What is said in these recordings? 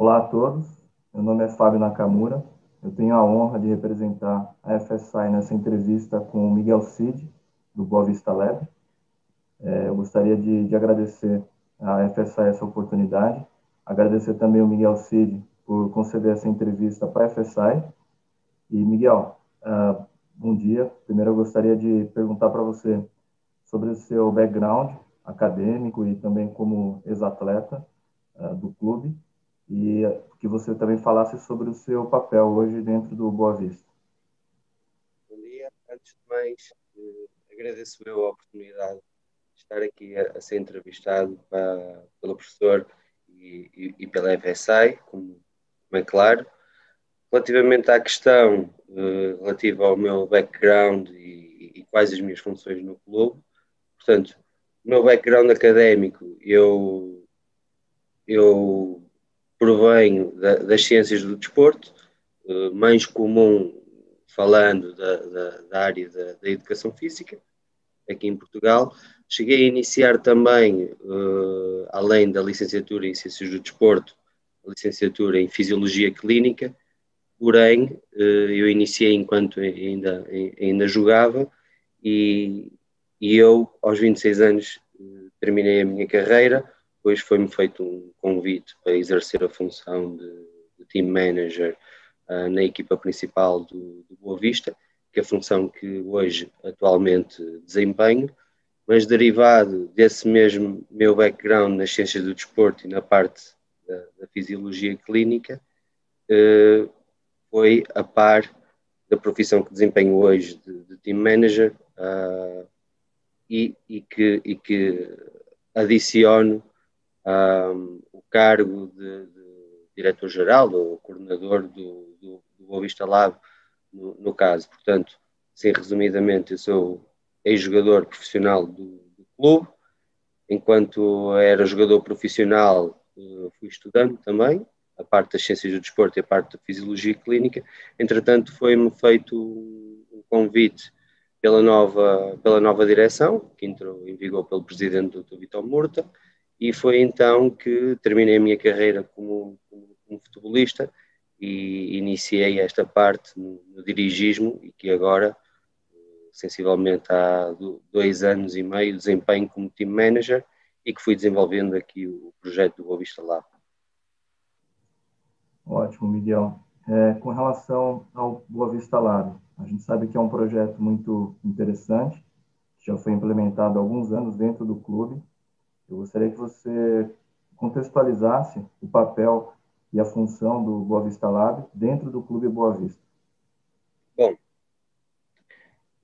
Olá a todos, meu nome é Fábio Nakamura, eu tenho a honra de representar a FSI nessa entrevista com o Miguel Cid, do Boa Vista Lab. É, eu gostaria de, de agradecer à FSI essa oportunidade, agradecer também o Miguel Cid por conceder essa entrevista para a FSI. E, Miguel, uh, bom dia. Primeiro, eu gostaria de perguntar para você sobre o seu background acadêmico e também como ex-atleta uh, do clube e que você também falasse sobre o seu papel hoje dentro do Boa Vista. Bom dia. Antes de mais, eh, agradeço eu a oportunidade de estar aqui a, ser entrevistado para, pelo professor e, e, e, pela FSI, como, como é claro. Relativamente à questão eh, relativa ao meu background e, e quais as minhas funções no clube, portanto, o meu background académico, eu, eu provenho da, das ciências do desporto, uh, mais comum falando da, da, da área da, da, educação física, aqui em Portugal. Cheguei a iniciar também, uh, além da licenciatura em ciências do desporto, a licenciatura em fisiologia clínica, porém uh, eu iniciei enquanto ainda, ainda jogava e, e eu, aos 26 anos, terminei a minha carreira depois foi-me feito um convite para exercer a função de, de team manager uh, na equipa principal do, do Boa Vista, que é a função que hoje atualmente desempenho, mas derivado desse mesmo meu background nas ciências do desporto e na parte da, da fisiologia clínica, uh, foi a par da profissão que desempenho hoje de, de team manager uh, e, e, que, e que adiciono um, o cargo de, de diretor-geral ou coordenador do, do, do Boa Vista Lab, no, no, caso. Portanto, assim, resumidamente, eu sou ex-jogador profissional do, do, clube. Enquanto era jogador profissional, eh, fui estudante também, a parte das ciências do desporto e a parte da fisiologia clínica. Entretanto, foi-me feito um convite pela nova, pela nova direção, que entrou em vigor pelo presidente Dr. Vitor Murta, e foi então que terminei a minha carreira como, como, como futebolista e iniciei esta parte no, no, dirigismo e que agora, sensivelmente há dois anos e meio, desempenho como team manager e que fui desenvolvendo aqui o projeto do Boa Vista Lab. Ótimo, Miguel. É, com relação ao Boa Vista Lab, a gente sabe que é um projeto muito interessante, que já foi implementado há alguns anos dentro do clube eu gostaria que você contextualizasse o papel e a função do Boa Vista Lab dentro do Clube Boa Vista. Bom,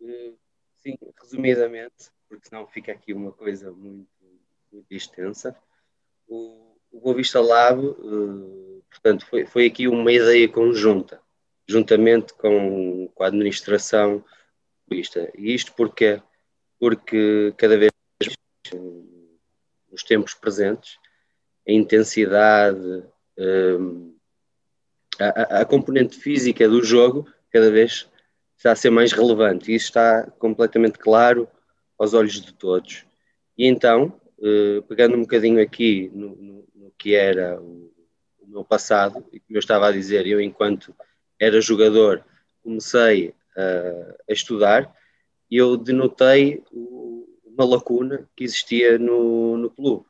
hum, sim, resumidamente, porque senão fica aqui uma coisa muito, muito extensa, o, o Boa Vista Lab, hum, portanto, foi, foi aqui uma ideia conjunta, juntamente com, com a administração vista. E isto porque porque cada vez nos tempos presentes, a intensidade, um, a, a, componente física do jogo cada vez está a ser mais relevante e isso está completamente claro aos olhos de todos. E então, uh, pegando um bocadinho aqui no, no, no que era o, o, meu passado, e como eu estava a dizer, eu enquanto era jogador comecei uh, a estudar eu denotei o, uma lacuna que existia no, no clube.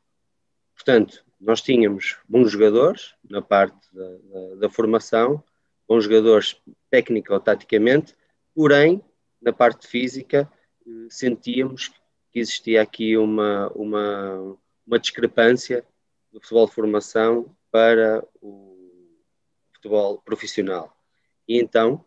Portanto, nós tínhamos bons jogadores na parte da, da, da formação, bons jogadores técnico ou taticamente, porém, na parte física, eh, sentíamos que existia aqui uma, uma, uma discrepância do futebol de formação para o futebol profissional. E então,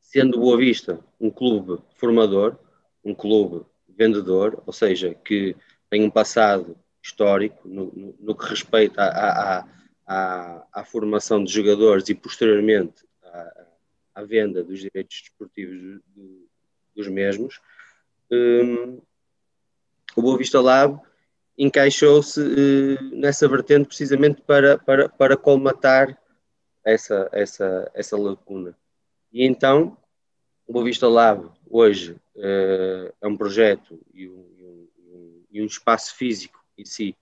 sendo Boa Vista um clube formador, um clube vendedor, ou seja, que tem um passado histórico no, no, no que respeita à, à, à, formação de jogadores e posteriormente à, à venda dos direitos desportivos do, do, dos mesmos, um, o Boa Vista Lab encaixou-se uh, nessa vertente precisamente para, para, para colmatar essa, essa, essa lacuna. E então, o Boa Vista Lab hoje é um projeto e um, um, um, espaço físico em si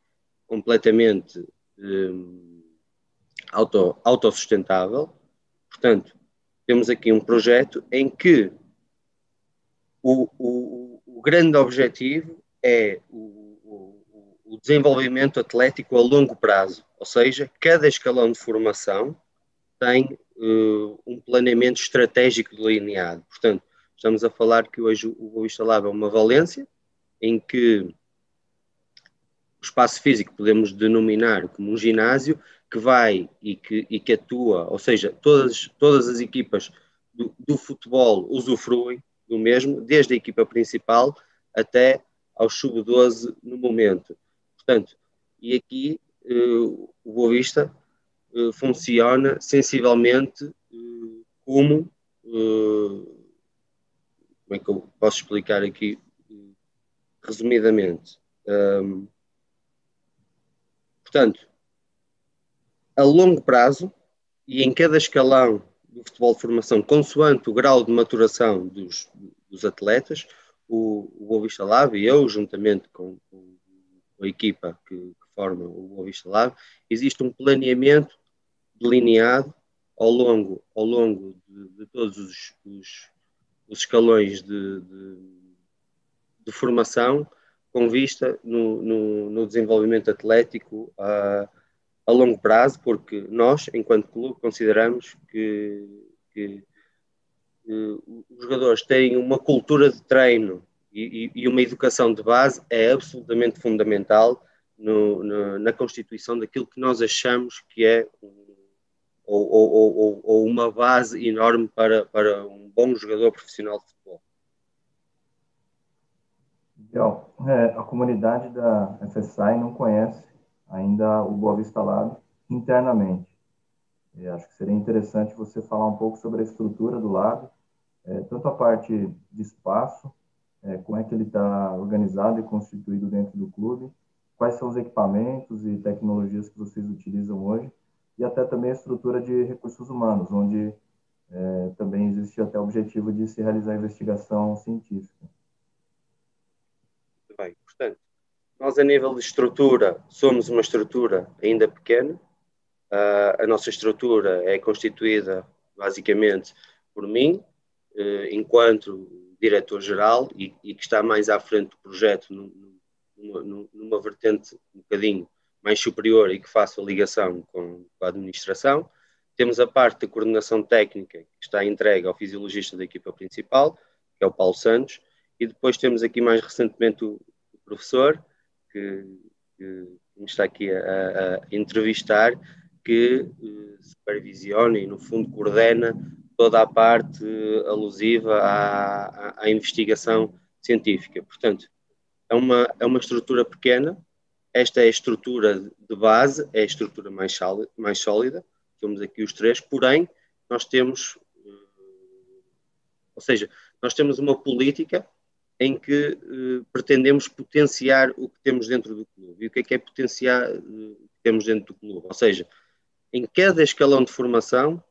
completamente um, auto, autossustentável. Portanto, temos aqui um projeto em que o, o, o grande objetivo é o, o, desenvolvimento atlético a longo prazo, ou seja, cada escalão de formação tem uh, um planeamento estratégico delineado. Portanto, estamos a falar que hoje o Boa Lab é uma valência, em que o espaço físico podemos denominar como um ginásio que vai e que, e que atua, ou seja, todas, todas as equipas do, do futebol usufruem do mesmo, desde a equipa principal até ao sub-12 no momento. Portanto, e aqui uh, o Boa Vista uh, funciona sensivelmente uh, como, como é que eu posso explicar aqui resumidamente? Um, portanto, a longo prazo e em cada escalão do futebol de formação, consoante o grau de maturação dos, dos atletas, o, o Boa Vista Lab e eu, juntamente com, com a equipa que, que, forma o Boa Vista Lab, existe um planeamento delineado ao longo, ao longo de, de todos os, os, os escalões de, de, de, formação com vista no, no, no desenvolvimento atlético a, a, longo prazo, porque nós, enquanto clube, consideramos que, que os jogadores têm uma cultura de treino e, e, uma educação de base é absolutamente fundamental no, na constituição daquilo que nós achamos que é ou, ou, ou, ou, uma base enorme para, para um bom jogador profissional de futebol. Então, é, a comunidade da FSI não conhece ainda o Boa Vista internamente. Eu acho que seria interessante você falar um pouco sobre a estrutura do lab, é, tanto a parte de espaço, é, como é que ele está organizado e constituído dentro do clube, quais são os equipamentos e tecnologias que vocês utilizam hoje, e até também a estrutura de recursos humanos, onde é, também existe até o objetivo de se realizar investigação científica. Muito bem, portanto, nós a nível de estrutura somos uma estrutura ainda pequena, uh, a nossa estrutura é constituída basicamente por mim, uh, enquanto diretor-geral e, e, que está mais à frente do projeto numa, numa, vertente um bocadinho mais superior e que faça a ligação com, a administração. Temos a parte da coordenação técnica, que está entregue ao fisiologista da equipa principal, que é o Paulo Santos, e depois temos aqui mais recentemente o, professor, que, que, está aqui a, a entrevistar, que eh, supervisiona e, no fundo, coordena toda a parte alusiva à, à, à investigação científica. Portanto, é uma, é uma estrutura pequena, esta é a estrutura de base, é a estrutura mais sólida, mais sólida temos aqui os três, porém, nós temos, eh, ou seja, nós temos uma política em que uh, pretendemos potenciar o que temos dentro do clube. E o que é que é potenciar uh, o que temos dentro do clube? Ou seja, em cada escalão de formação,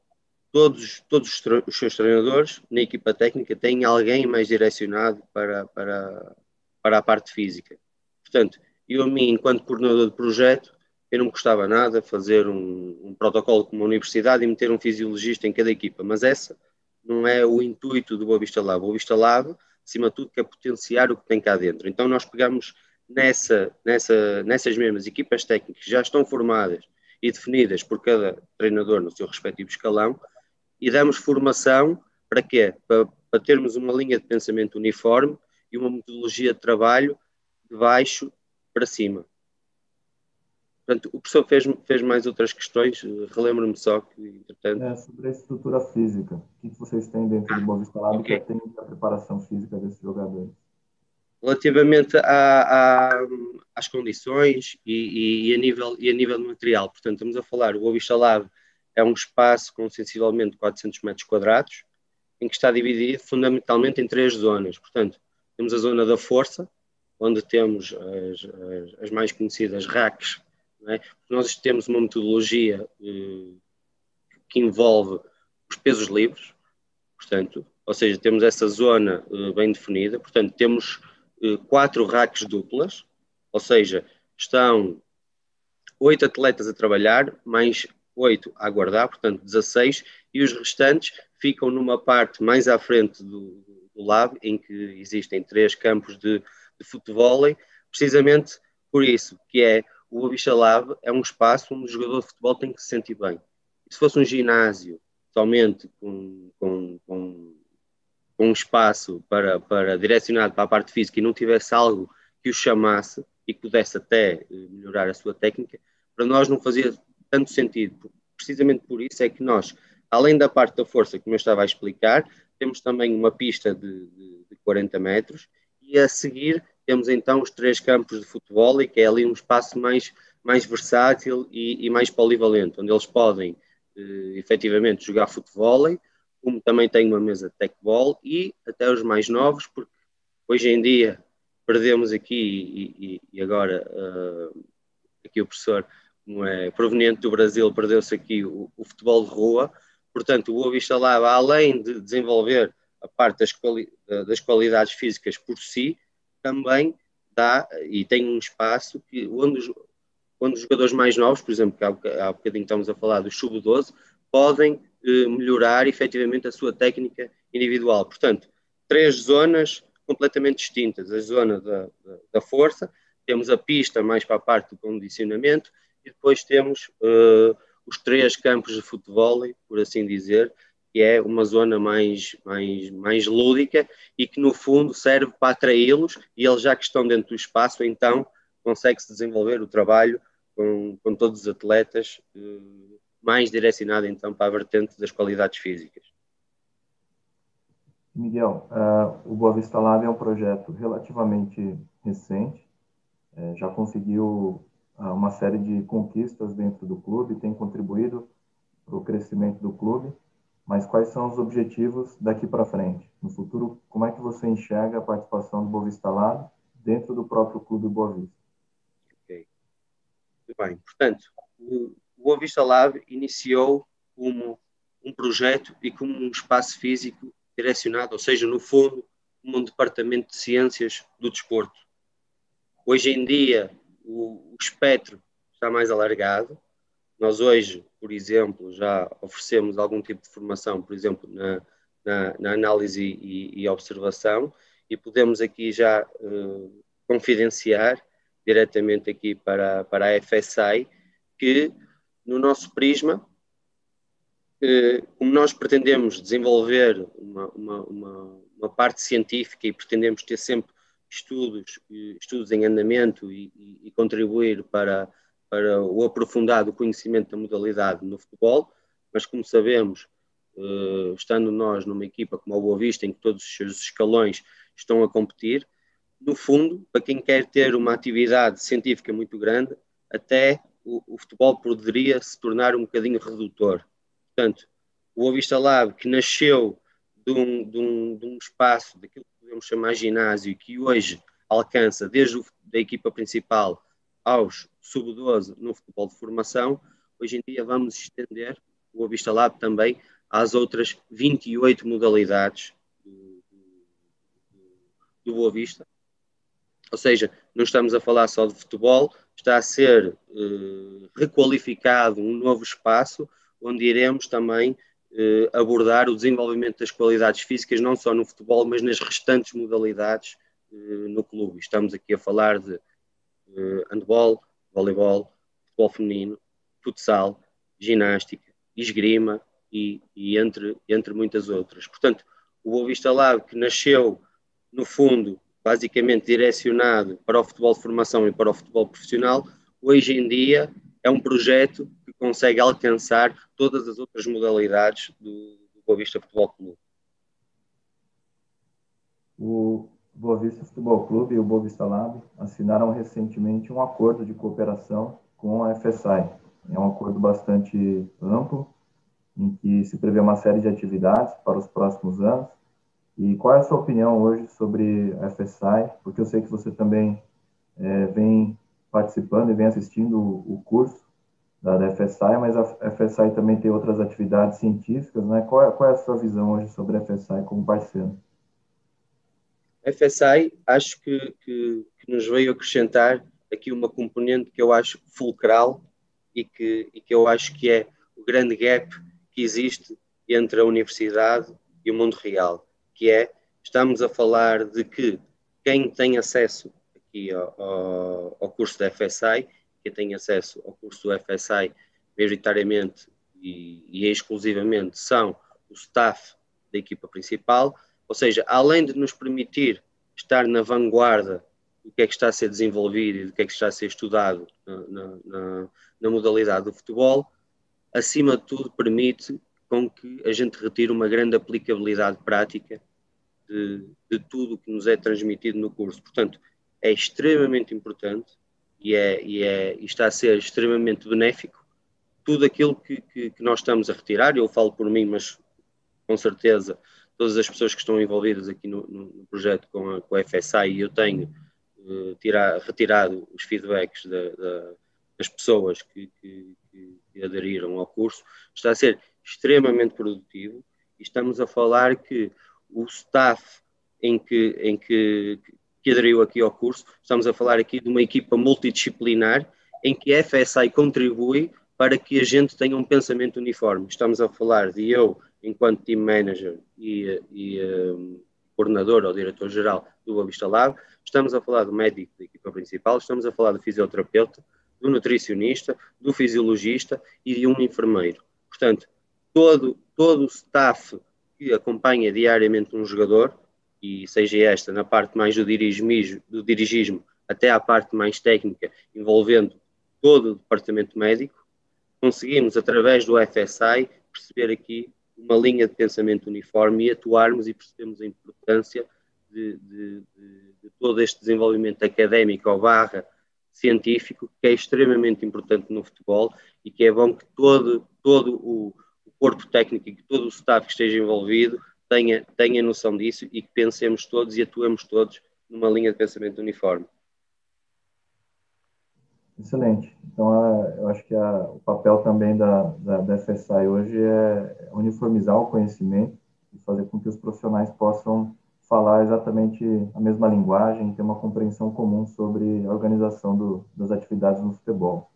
todos, todos os seus treinadores na equipa técnica têm alguém mais direcionado para, para, para a parte física. Portanto, eu a mim, enquanto coordenador de projeto, eu não me gostava nada fazer um, um protocolo como uma universidade e meter um fisiologista em cada equipa, mas essa não é o intuito do Boa Vista Lab. O Boa Vista Lab, acima de tudo, quer potenciar o que tem cá dentro. Então nós pegamos nessa, nessa, nessas mesmas equipas técnicas que já estão formadas e definidas por cada treinador no seu respectivo escalão e damos formação para quê? Para, para termos uma linha de pensamento uniforme e uma metodologia de trabalho de baixo para cima. Portanto, o professor fez, fez mais outras questões, relembro-me só que, entretanto... É, sobre a estrutura física, o que vocês têm dentro do Boa Vista Lab okay. que tem a preparação física desses jogadores? Relativamente a, a, às condições e, e, e, a nível, e a nível material, portanto, estamos a falar, o Boa Vista Lab é um espaço com sensivelmente 400 metros quadrados, em que está dividido fundamentalmente em três zonas. Portanto, temos a zona da força, onde temos as, as, as mais conhecidas racks é? Nós temos uma metodologia eh, que envolve os pesos livres, portanto, ou seja, temos essa zona eh, bem definida, portanto, temos eh, quatro racks duplas, ou seja, estão oito atletas a trabalhar, mais oito a aguardar, portanto 16, e os restantes ficam numa parte mais à frente do, do lab, em que existem três campos de, de futebol, precisamente por isso, que é o Abisha Lab é um espaço onde o jogador de futebol tem que se sentir bem. E se fosse um ginásio somente com, com, com, com um espaço para, para direcionado para a parte física e não tivesse algo que o chamasse e que pudesse até eh, melhorar a sua técnica, para nós não fazia tanto sentido. Precisamente por isso é que nós, além da parte da força, como eu estava a explicar, temos também uma pista de, de, de 40 metros e a seguir temos então os três campos de futebol, e que é ali um espaço mais, mais versátil e, e mais polivalente, onde eles podem eh, efetivamente jogar futebol, como também tem uma mesa de tecbol e até os mais novos, porque hoje em dia perdemos aqui e, e, agora uh, aqui o professor, como é proveniente do Brasil, perdeu-se aqui o, o, futebol de rua, portanto o Boa Vista Lab, além de desenvolver a parte das, quali das qualidades físicas por si, também dá e tem um espaço que onde os, onde os jogadores mais novos, por exemplo, que há, há bocadinho estamos a falar do sub-12, podem eh, melhorar efetivamente a sua técnica individual. Portanto, três zonas completamente distintas. A zona da, da, da força, temos a pista mais para a parte do condicionamento e depois temos uh, os três campos de futebol, por assim dizer, que é uma zona mais, mais, mais lúdica e que no fundo serve para atraí-los e eles já que estão dentro do espaço, então consegue-se desenvolver o trabalho com, com todos os atletas uh, mais direcionado então para a vertente das qualidades físicas. Miguel, uh, o Boa Vista Lab é um projeto relativamente recente, uh, já conseguiu uh, uma série de conquistas dentro do clube, tem contribuído para o crescimento do clube mas quais são os objetivos daqui para frente? No futuro, como é que você enxerga a participação do Bovista Lab dentro do próprio Clube Boa Vista? Ok. Muito bem. Portanto, o Boa Vista Lab iniciou como um projeto e como um espaço físico direcionado, ou seja, no fundo, como um departamento de ciências do desporto. Hoje em dia, o espectro está mais alargado. Nós hoje por exemplo, já oferecemos algum tipo de formação, por exemplo, na, na, na análise e, e, observação, e podemos aqui já uh, confidenciar diretamente aqui para, para a FSI que no nosso prisma, uh, como nós pretendemos desenvolver uma, uma, uma, uma, parte científica e pretendemos ter sempre estudos, estudos em andamento e, e, e contribuir para para o aprofundado conhecimento da modalidade no futebol, mas como sabemos, uh, estando nós numa equipa como a Boa Vista, em que todos os seus escalões estão a competir, no fundo, para quem quer ter uma atividade científica muito grande, até o, o futebol poderia se tornar um bocadinho redutor. Portanto, o Boa Vista Lab, que nasceu de um, de um, de um espaço, daquilo que podemos chamar ginásio, que hoje alcança desde o, da equipa principal aos sub-12 no futebol de formação, hoje em dia vamos estender o Avista Lab também às outras 28 modalidades do, do, Boa Vista. Ou seja, não estamos a falar só de futebol, está a ser eh, requalificado um novo espaço onde iremos também eh, abordar o desenvolvimento das qualidades físicas, não só no futebol, mas nas restantes modalidades eh, no clube. Estamos aqui a falar de uh, handball, voleibol, futebol feminino, futsal, ginástica, esgrima e, e, entre, entre muitas outras. Portanto, o Boa Vista Lab, que nasceu, no fundo, basicamente direcionado para o futebol de formação e para o futebol profissional, hoje em dia é um projeto que consegue alcançar todas as outras modalidades do, do Boa Vista Futebol Clube. Boa Vista Futebol Clube e o Boa Vista Lab assinaram recentemente um acordo de cooperação com a FSI. É um acordo bastante amplo, em que se prevê uma série de atividades para os próximos anos. E qual é a sua opinião hoje sobre a FSI? Porque eu sei que você também é, vem participando e vem assistindo o curso da, da FSI, mas a FSI também tem outras atividades científicas, né? Qual é, qual é a sua visão hoje sobre a FSI como parceiro? FSI acho que, que, que, nos veio acrescentar aqui uma componente que eu acho fulcral e que, e que eu acho que é o grande gap que existe entre a universidade e o mundo real, que é, estamos a falar de que quem tem acesso aqui ao, ao, ao curso da FSI, quem tem acesso ao curso do FSI, maioritariamente e, e exclusivamente são o staff da equipa principal, ou seja, além de nos permitir estar na vanguarda do que é que está a ser desenvolvido e do que é que está a ser estudado na, na, na modalidade do futebol, acima de tudo permite com que a gente retire uma grande aplicabilidade prática de, de tudo o que nos é transmitido no curso. Portanto, é extremamente importante e, é, e, é, e está a ser extremamente benéfico tudo aquilo que, que, que, nós estamos a retirar. Eu falo por mim, mas com certeza todas as pessoas que estão envolvidas aqui no, no projeto com a, com a FSA e eu tenho uh, retirado os feedbacks da, da, das pessoas que, que, que aderiram ao curso, está a ser extremamente produtivo e estamos a falar que o staff em que, em que, que aderiu aqui ao curso, estamos a falar aqui de uma equipa multidisciplinar em que a FSI contribui para que a gente tenha um pensamento uniforme. Estamos a falar de eu, enquanto team manager e, e um, coordenador ou diretor-geral do Boa Vista Lab, estamos a falar do médico da equipa principal, estamos a falar do fisioterapeuta, do nutricionista, do fisiologista e de um enfermeiro. Portanto, todo, todo o staff que acompanha diariamente um jogador, e seja esta na parte mais do dirigismo, do dirigismo até à parte mais técnica, envolvendo todo o departamento médico, conseguimos, através do FSI, perceber aqui uma linha de pensamento uniforme e atuarmos e percebemos a importância de, de, de, de todo este desenvolvimento académico ou barra científico, que é extremamente importante no futebol e que é bom que todo, todo o, corpo técnico e que todo o staff que esteja envolvido tenha, tenha noção disso e que pensemos todos e atuemos todos numa linha de pensamento uniforme. Excelente. Então, eu acho que a, o papel também da, da, da FSI hoje é uniformizar o conhecimento e fazer com que os profissionais possam falar exatamente a mesma linguagem, ter uma compreensão comum sobre a organização do, das atividades no futebol.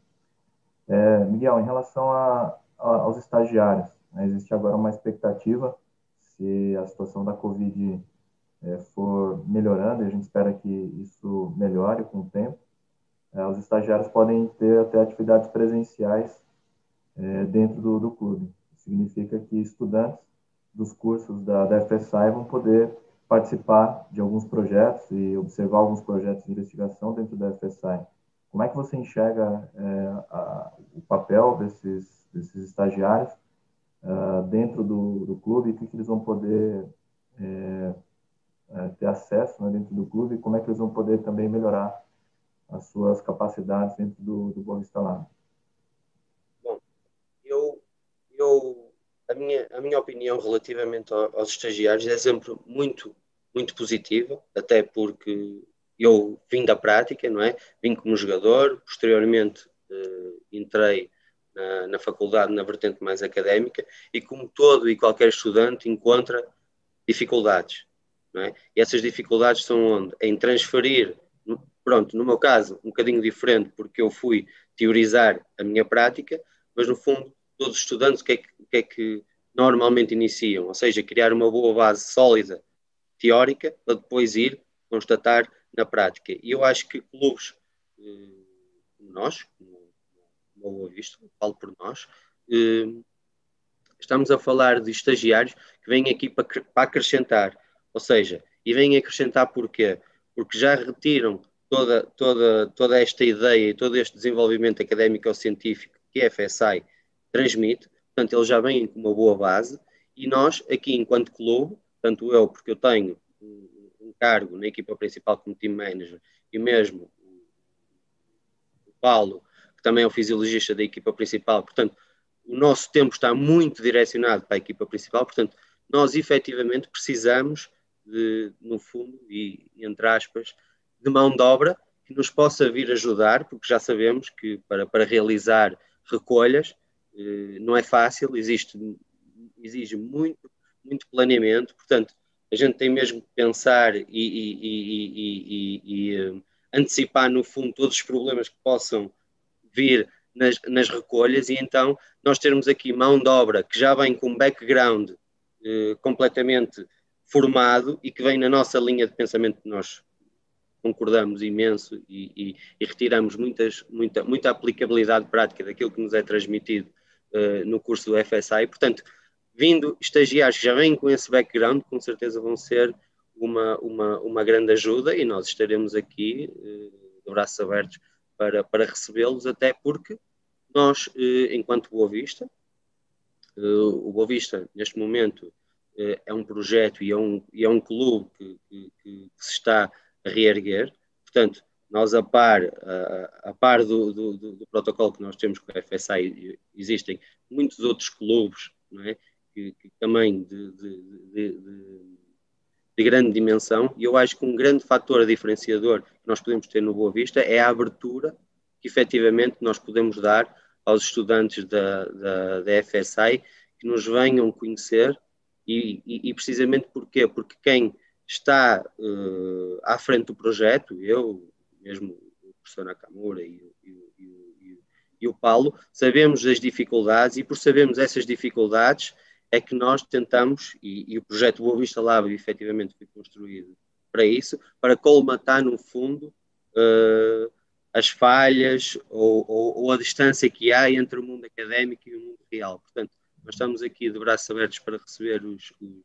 É, Miguel, em relação a, aos estagiários. Né? Existe agora uma expectativa, se a situação da Covid é, for melhorando, e a gente espera que isso melhore com o tempo, é, os estagiários podem ter até atividades presenciais é, dentro do, do clube. Significa que estudantes dos cursos da, da FSI vão poder participar de alguns projetos e observar alguns projetos de investigação dentro da FSI. Como é que você enxerga é, a, o papel desses desses estagiários uh, dentro do, do clube, o que, que eles vão poder é, é, ter acesso né, dentro do clube e como é que eles vão poder também melhorar as suas capacidades dentro do, do Boa Vista Lab. Bom, eu, eu, a, minha, a minha opinião relativamente aos estagiários é sempre muito, muito positiva, até porque eu vim da prática, não é? Vim como jogador, posteriormente uh, entrei na, na faculdade, na vertente mais académica, e como todo e qualquer estudante encontra dificuldades. É? E essas dificuldades são onde? Em transferir, pronto, no meu caso, um bocadinho diferente, porque eu fui teorizar a minha prática, mas no fundo, todos os estudantes, o que é que, o que, é que normalmente iniciam? Ou seja, criar uma boa base sólida teórica para depois ir constatar na prática. E eu acho que clubes eh, como nós, como Boa Vista, falo por nós, eh, estamos a falar de estagiários que vêm aqui para, para acrescentar, ou seja, e vêm acrescentar porquê? Porque já retiram toda, toda, toda esta ideia e todo este desenvolvimento académico ou científico que a FSI transmite, portanto, eles já vêm com uma boa base, e nós, aqui enquanto clube, tanto eu, porque eu tenho um, cargo na equipa principal como team manager, e mesmo o Paulo, também é o fisiologista da equipa principal. Portanto, o nosso tempo está muito direcionado para a equipa principal. Portanto, nós efetivamente precisamos de, no fundo, e entre aspas, de mão de obra que nos possa vir ajudar, porque já sabemos que para, para realizar recolhas eh, não é fácil, existe, exige muito, muito planeamento, portanto, a gente tem mesmo que pensar e, e, e, e, antecipar, no fundo, todos os problemas que possam vir nas, nas recolhas. E então nós termos aqui mão de obra que já vem com background eh, completamente formado e que vem na nossa linha de pensamento que nós concordamos imenso e, e, e retiramos muitas, muita, muita aplicabilidade prática daquilo que nos é transmitido uh, no curso do FSI. Portanto, vindo estagiários que já vêm com esse background, com certeza vão ser uma, uma, uma grande ajuda e nós estaremos aqui uh, de braços abertos para, para recebê-los, até porque nós, uh, enquanto Boa Vista, o Boa Vista, neste momento, é um projeto e é um, e é um clube que, que, que se está reerguer. Portanto, nós a par, a, par do, do, do, protocolo que nós temos com a FSI, existem muitos outros clubes é? que, que, também de, de, de, de, grande dimensão, e eu acho que um grande fator diferenciador que nós podemos ter no Boa Vista é a abertura que efetivamente nós podemos dar aos estudantes da, da, da que nos venham conhecer e, e, e precisamente porquê? Porque quem está uh, à frente do projeto, eu, mesmo o professor Nakamura e, e, e, e, o Paulo, sabemos das dificuldades e por sabermos essas dificuldades é que nós tentamos, e, o projeto Boa Vista Lab efetivamente foi construído para isso, para colmatar no fundo uh, as falhas ou, ou, ou, a distância que há entre o mundo académico e o mundo real. Portanto, nós estamos aqui de braços abertos para receber os, os,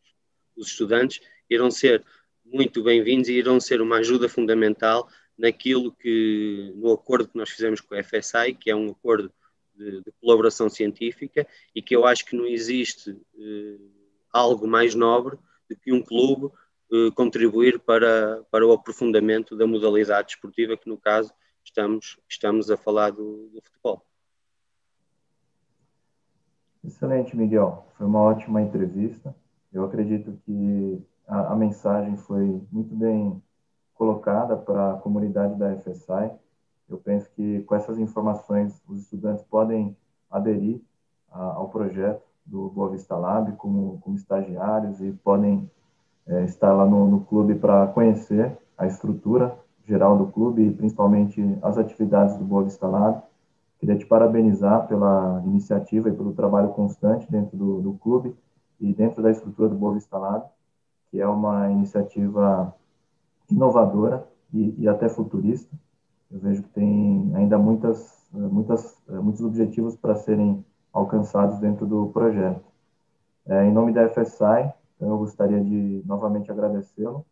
os estudantes irão ser muito bem-vindos e irão ser uma ajuda fundamental naquilo que, no acordo que nós fizemos com a FSI, que é um acordo de, de colaboração científica e que eu acho que não existe eh, algo mais nobre do que um clube eh, contribuir para, para o aprofundamento da modalidade esportiva, que no caso estamos, estamos a falar do, do futebol. Excelente, Miguel. Foi uma ótima entrevista. Eu acredito que a, a mensagem foi muito bem colocada para a comunidade da FSI. Eu penso que com essas informações os estudantes podem aderir a, ao projeto do Boa Vista Lab como, como estagiários e podem é, estar lá no, no clube para conhecer a estrutura geral do clube e principalmente as atividades do Boa Vista Lab. Queria te parabenizar pela iniciativa e pelo trabalho constante dentro do, do clube e dentro da estrutura do Boa Vista Lab que é uma iniciativa inovadora e, e até futurista. Eu vejo que tem ainda muitas, muitas, muitos objetivos para serem alcançados dentro do projeto. É, em nome da FSI, então, eu gostaria de novamente agradecê-lo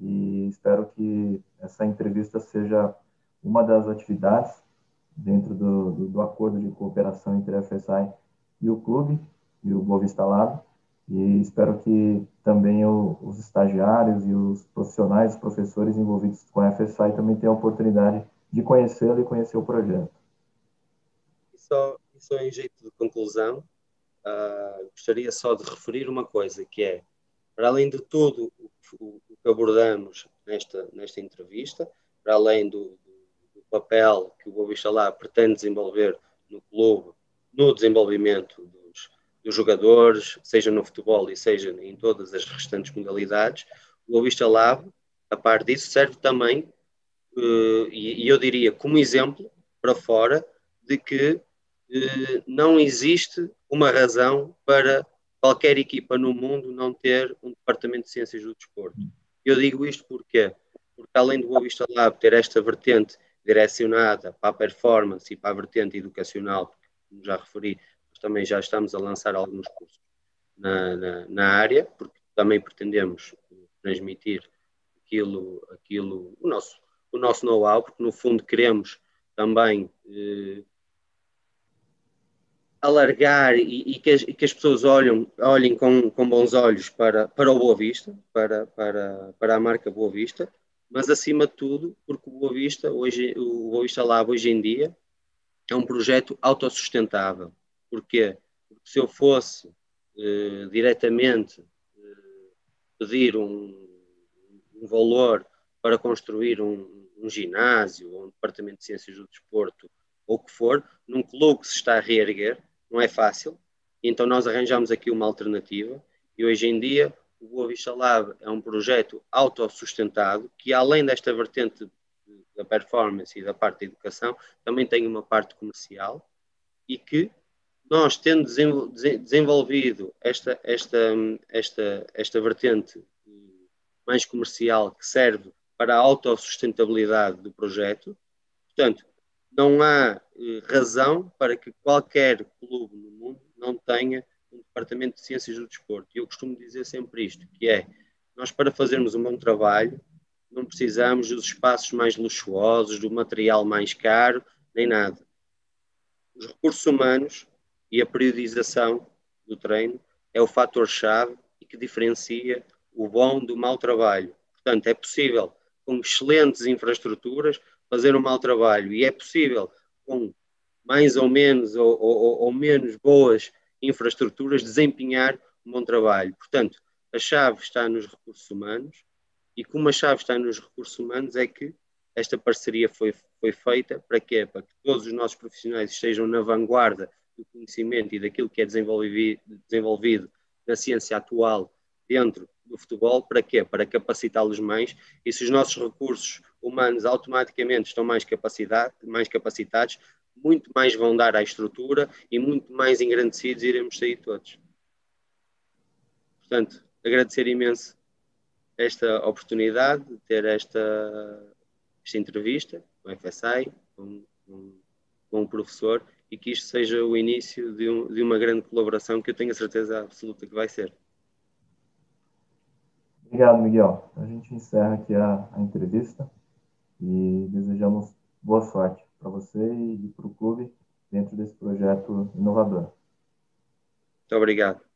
e espero que essa entrevista seja uma das atividades dentro do, do, do acordo de cooperação entre a FSI e o clube e o Boa Vista Lab, e espero que também o, os estagiários e os profissionais, os professores envolvidos com a FSI também tenham a oportunidade de conhecê-lo e conhecer o projeto. E só, só em jeito de conclusão, uh, gostaria só de referir uma coisa, que é, para além de tudo o, o que abordamos nesta, nesta entrevista, para além do, do, papel que o Boa pretende desenvolver no clube, no desenvolvimento do dos jogadores, seja no futebol e seja em todas as restantes modalidades, o Boavista Lab, a par disso, serve também, uh, e, eu diria como exemplo para fora, de que uh, não existe uma razão para qualquer equipa no mundo não ter um departamento de ciências do desporto. Eu digo isto porque, porque além do Boavista Lab ter esta vertente direcionada para a performance e para a vertente educacional, como já referi, também já estamos a lançar alguns cursos na, na, na área, porque também pretendemos transmitir aquilo, aquilo o nosso, o nosso know-how, porque no fundo queremos também eh, alargar e, e, que as, e, que as, pessoas olhem, olhem com, com bons olhos para, para o Boa Vista, para, para, para a marca Boa Vista, mas acima de tudo, porque o Boa Vista, hoje, o Boa Vista Lab hoje em dia é um projeto autossustentável. Porquê? Porque se eu fosse eh, diretamente eh, pedir um, um, valor para construir um, um ginásio ou um departamento de ciências do desporto ou o que for, num clube que se está a reerguer, não é fácil. Então nós arranjamos aqui uma alternativa e hoje em dia o Boa Vista Lab é um projeto autossustentado que além desta vertente da performance e da parte da educação, também tem uma parte comercial e que nós, tendo desenvolvido esta, esta, esta, esta vertente mais comercial que serve para a autossustentabilidade do projeto, portanto, não há eh, razão para que qualquer clube no mundo não tenha um departamento de ciências do desporto. E eu costumo dizer sempre isto, que é, nós para fazermos um bom trabalho, não precisamos dos espaços mais luxuosos, do material mais caro, nem nada. Os recursos humanos e a periodização do treino é o fator-chave e que diferencia o bom do mau trabalho. Portanto, é possível, com excelentes infraestruturas, fazer um mau trabalho e é possível, com mais ou menos ou, ou, ou menos boas infraestruturas, desempenhar um bom trabalho. Portanto, a chave está nos recursos humanos e como a chave está nos recursos humanos é que esta parceria foi, foi feita para quê? Para que todos os nossos profissionais estejam na vanguarda do conhecimento e daquilo que é desenvolvido, desenvolvido na ciência atual dentro do futebol, para quê? Para capacitá-los mais e se os nossos recursos humanos automaticamente estão mais, capacidade, mais capacitados, muito mais vão dar à estrutura e muito mais engrandecidos iremos sair todos. Portanto, agradecer imenso esta oportunidade de ter esta, esta entrevista com o FSI, com, com, com o professor e que isto seja o início de, um, de uma grande colaboração que eu tenho a certeza absoluta que vai ser. Obrigado, Miguel. A gente encerra aqui a, a entrevista e desejamos boa sorte para você e para o clube dentro desse projeto inovador. Muito obrigado.